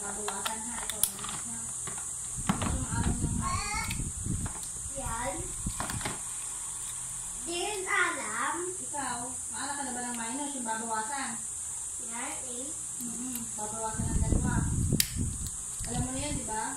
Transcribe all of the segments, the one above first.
Babawasan ha. Ito. Yan. Di rin alam. Ikaw, maalam ka na ba ng minus yung? Yan, eh. Mm-hmm. Babawasan ng. Alam mo yan, di ba?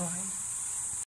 crying.